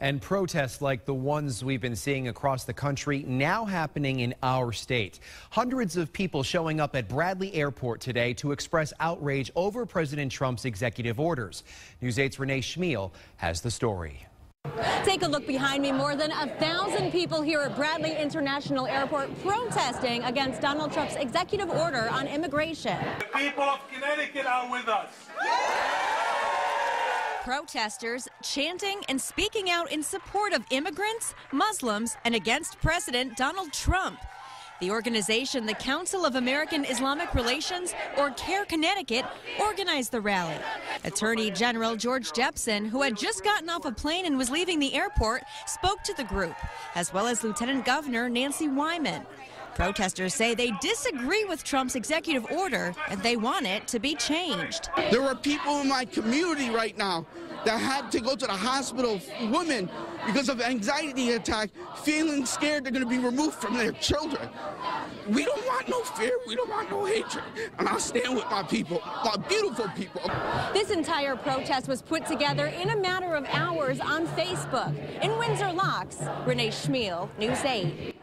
And protests like the ones we've been seeing across the country now happening in our state. Hundreds of people showing up at Bradley Airport today to express outrage over President Trump's executive orders. News 8's Renee Chmiel has the story. Take a look behind me. More than a thousand people here at Bradley International Airport protesting against Donald Trump's executive order on immigration. The people of Connecticut are with us. Protesters chanting and speaking out in support of immigrants, Muslims, and against President Donald Trump. The organization, the Council of American Islamic Relations, or CAIR Connecticut, organized the rally. Attorney General George Jepsen, who had just gotten off a plane and was leaving the airport, spoke to the group, as well as Lieutenant Governor Nancy Wyman. Protesters say they disagree with Trump's executive order and they want it to be changed. There are people in my community right now that had to go to the hospital, women, because of anxiety attack, feeling scared they're going to be removed from their children. We don't want no fear. We don't want no hatred. And I'll stand with my people, my beautiful people. This entire protest was put together in a matter of hours on Facebook. In Windsor Locks, Renee Chmiel, News 8.